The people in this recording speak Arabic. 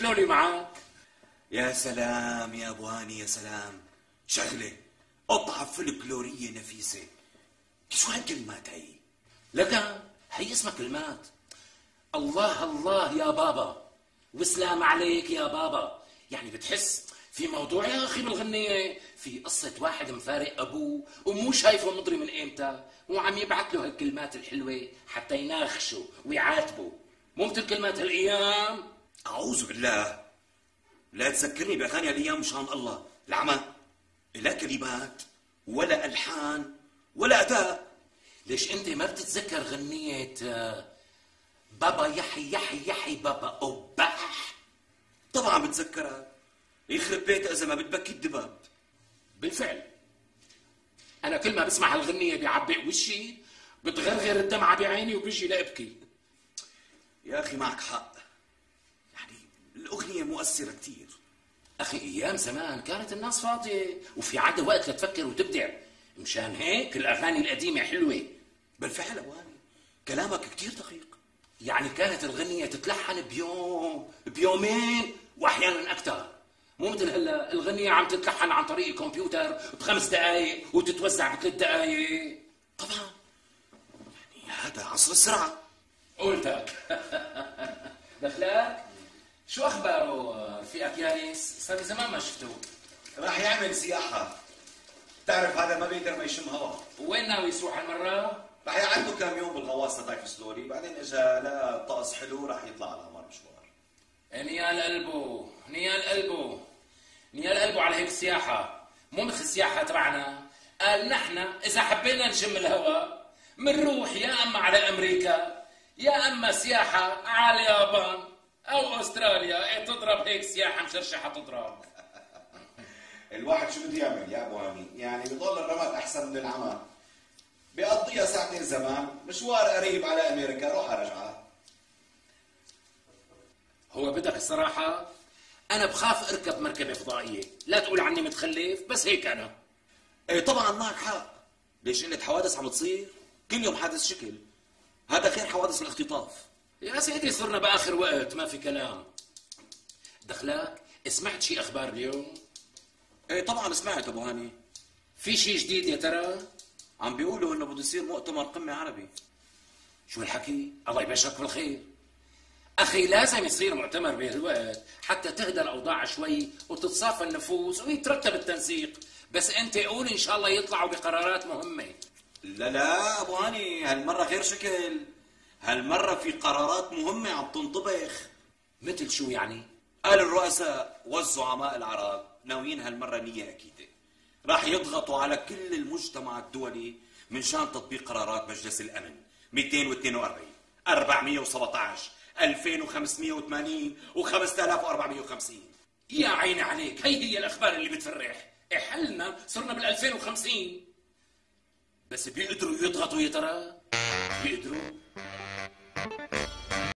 امري معك يا سلام يا أبو هاني يا سلام. شغلة قطعه فلكلوريه نفيسة. شو هالكلمات هي؟ لك هي اسمها كلمات. الله الله يا بابا. وسلام عليك يا بابا. يعني بتحس في موضوع يا أخي بالغنية. في قصة واحد مفارق أبوه ومو شايفه مضري من ايمتى وعم يبعث له هالكلمات الحلوة حتى يناخشه ويعاتبه. مو مثل كلمات هالأيام. أعوذ بالله. لا تذكرني بأغاني الأيام مشان الله. العمى لا كلمات ولا ألحان ولا أداء. ليش أنت ما بتتذكر غنية آه، بابا يحي يحي يحي بابا أبح طبعا بتذكرها. يخرب بيتها إذا ما بتبكي الدباب. بالفعل. أنا كل ما بسمع هالغنية بيعبق وشي بتغرغر الدمعة بعيني وبيجي لابكي يا أخي معك حق. الأغنية مؤثرة كثير أخي أيام زمان كانت الناس فاضية وفي عادة وقت لتفكر وتبدع. مشان هيك الأغاني القديمة حلوة. بالفعل ابو هاني كلامك كثير دقيق. يعني كانت الغنية تتلحن بيوم بيومين وأحيانا أكثر مو مثل هلا الغنية عم تتلحن عن طريق الكمبيوتر بخمس دقائق وتتوزع بثلاث دقائق طبعا. يعني هذا عصر السرعه قلتك. دخلك؟ شو اخباره فيك يانس صار لي زمان ما شفته راح يعمل سياحة. بتعرف هذا ما بيقدر ما يشم هوا. وين ناوي يروح هالمرة؟ راح يقعد له كم يوم بالغواصة تايف سلوري بعدين اجى لقى الطقس حلو راح يطلع على القمر مشوار. نيال قلبه نيال قلبه نيال قلبه على هيك سياحة. مو مثل السياحة تبعنا. قال نحن إذا حبينا نشم الهواء منروح يا أما على أمريكا يا أما سياحة على اليابان. إيه تضرب هيك سياحة مشرشحة تضرب؟ الواحد شو بده يعمل يا أبو هاني؟ يعني بضل الرماد أحسن من العمى. بيقضيها ساعتين زمان مشوار قريب على أمريكا روح رجعه هو بدك الصراحة؟ أنا بخاف أركب مركبة فضائية لا تقول عني متخلف بس هيك أنا. إيه طبعا معك حق. ليش قلت حوادث عم تصير. كل يوم حادث شكل. هذا غير حوادث الاختطاف يا سيدي صرنا بآخر وقت ما في كلام. دخلك سمعت شي أخبار اليوم؟ إيه طبعا سمعت أبو هاني. في شي جديد يا ترى؟ عم بيقولوا إنه بده يصير مؤتمر قمة عربي. شو الحكي الله يبشرك بالخير. أخي لازم يصير مؤتمر بهالوقت حتى تهدى الأوضاع شوي وتتصافى النفوس ويترتب التنسيق. بس أنت قول إن شاء الله يطلعوا بقرارات مهمة. لا لا أبو هاني هالمرة غير شكل. هالمرة في قرارات مهمة عم تنطبخ. مثل شو يعني؟ قال الرؤساء والزعماء العرب ناويين هالمرة نية أكيدة. راح يضغطوا على كل المجتمع الدولي من شان تطبيق قرارات مجلس الأمن. 242 417 2580 و5450 يا عيني عليك هي هي الأخبار اللي بتفرح. حلنا صرنا بال 2050 بس بيقدروا يضغطوا يا ترى؟ بيقدروا.